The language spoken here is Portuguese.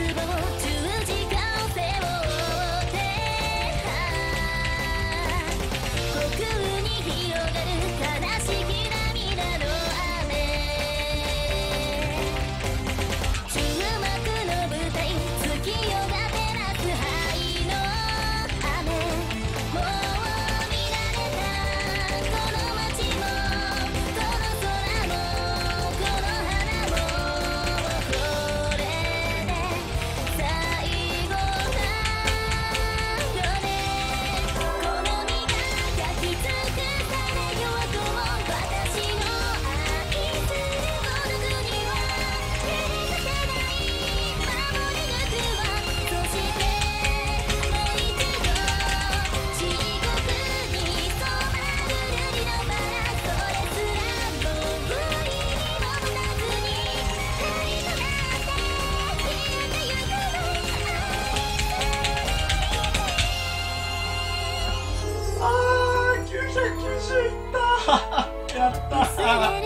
i possible to Ah,